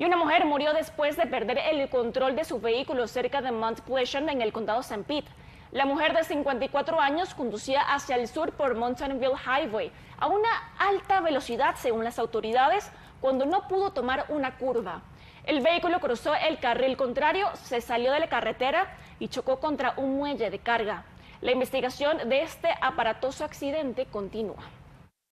Y una mujer murió después de perder el control de su vehículo cerca de Mount Pleasant en el condado St. Pete. La mujer de 54 años conducía hacia el sur por Mountainville Highway a una alta velocidad según las autoridades cuando no pudo tomar una curva. El vehículo cruzó el carril contrario, se salió de la carretera y chocó contra un muelle de carga. La investigación de este aparatoso accidente continúa.